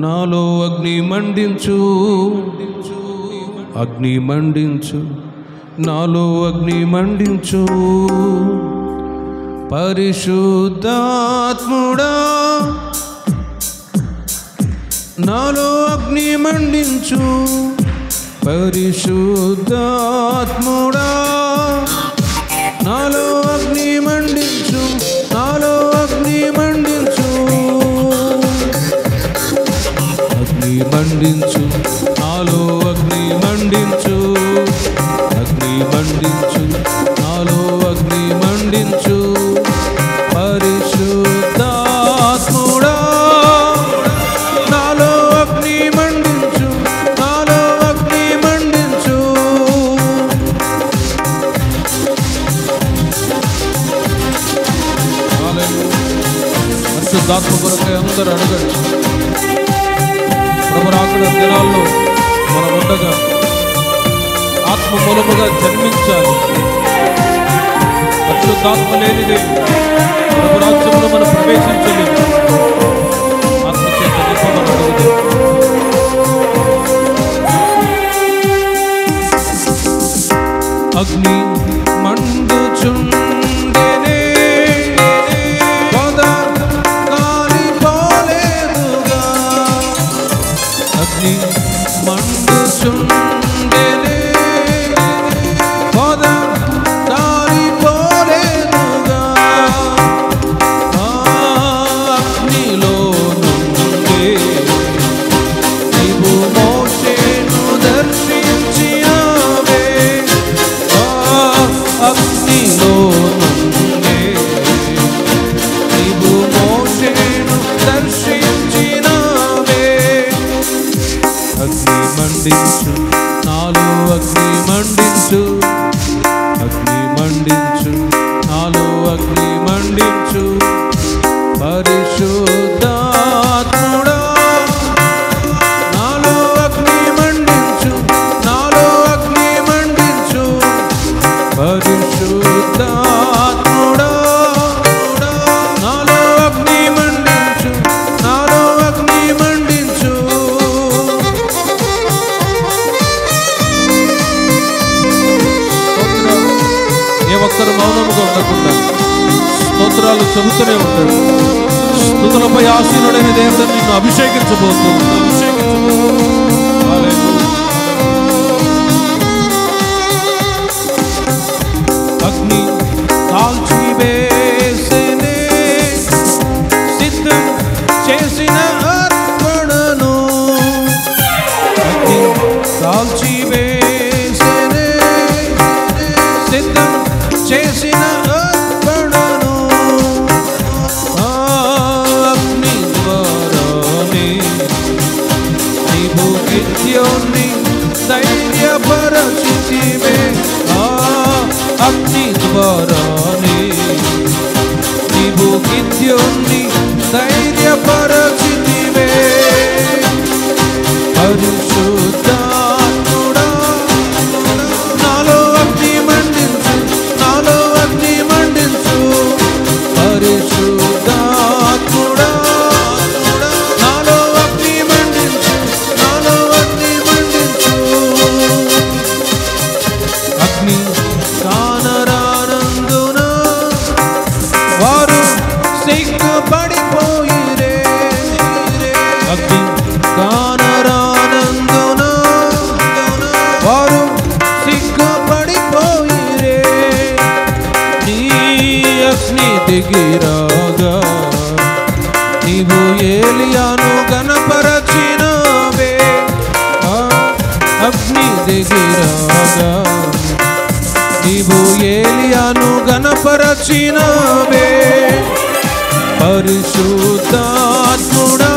నాలో అగ్ని మండించు. అగ్ని మండించు. నాలో అగ్ని మండించు. పరిశుద్ధాత్ముడా. నాలో అగ్ని మండించు. పరిశుద్ధాత్ముడా. నాలో మండించు. నాలో అగ్ని మండించు. అగ్ని మండించు. నాలో అగ్ని మండించు. పరిశుద్ధాత్ముడా నాలో అగ్ని మండించు. నాలో అగ్ని మండించు. పరిశుద్ధాత్మ ఉండగా ఆత్మ మూలముగా జన్మించాలి పరిశుద్ధాత్మ లేనిది ప్రభు రాజ్యంలో మనం ప్రవేశించలేము ఆత్మ చేత నింపమని అడుగుదాం. అగ్ని మండుచున్న పరిశుద్ధాత్ముడా నాలో అగ్ని మండించు నాలో అగ్ని మండించు. ఏ ఒక్కరు మౌనముగా ఉండకుండా స్తోత్రాలు చెబుతూనే ఉంటాడు స్థుతులపై ఆశీనుడైన దేవుడు నిన్ను అభిషేకించబోతూ me Saí de ఏలియాను గణపరచినవే ఆ అగ్ని దిగిరాగా నీవు ఏలియాను గణపరచినవే పరిశుద్ధాత్ముడా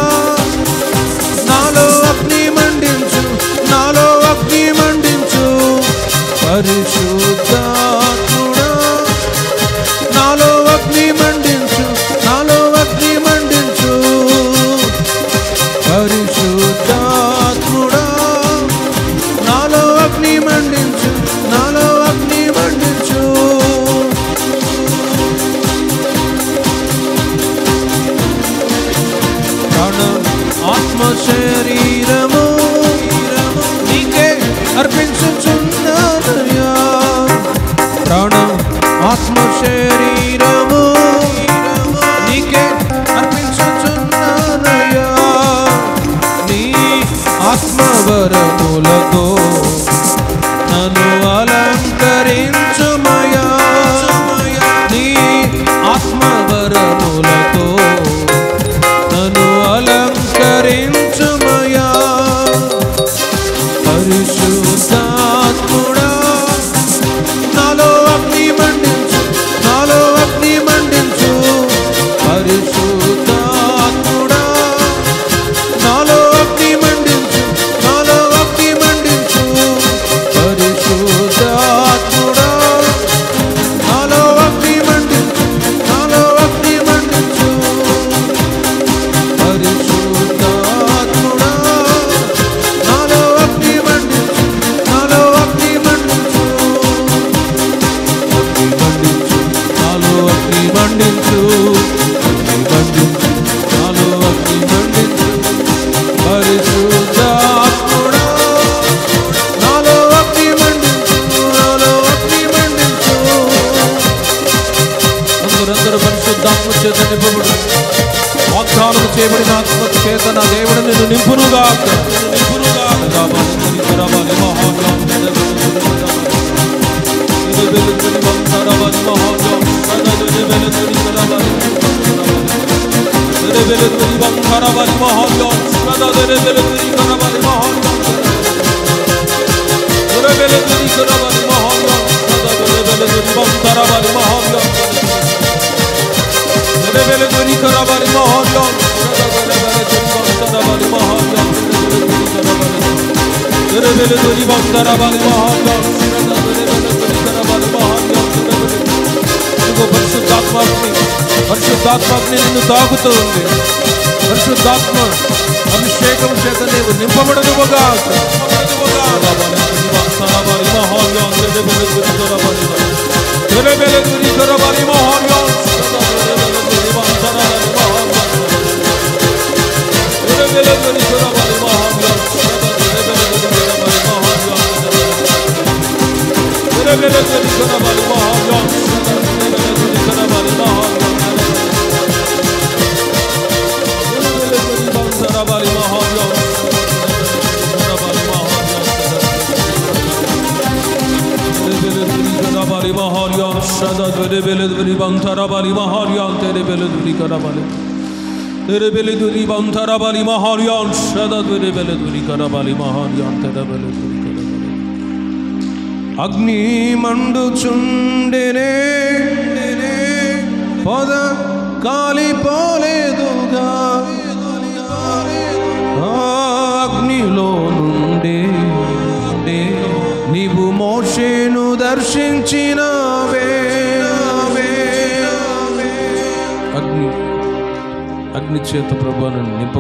వాగ్దానం చేయబడిన ఆత్మ చేత నా దేవుడు నిన్ను నింపునుగా నింపునుగా రావాలి మహాన్ ఇదిగో పరిశుద్ధాత్మాగ్ని పరిశుద్ధాత్మాగ్ని నిన్ను తాగుతూ ఉంది పరిశుద్ధాత్మ అభిషేకం చేత నీవు నింపబడదుగా mahariyan sada dvere bele dveri bantara bali mahariyan tere bele dveri karabali tere bele dveri bantara bali mahariyan sada dvere bele dveri karabali mahariyan tere bele dveri karabali agni mandu chundene pada kali pole dugai చేత ప్రభాను నింప